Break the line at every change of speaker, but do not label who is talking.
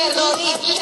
Terrorista.